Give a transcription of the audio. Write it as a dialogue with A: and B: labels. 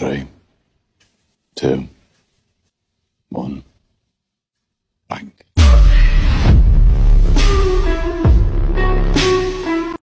A: Three, two, one, blank.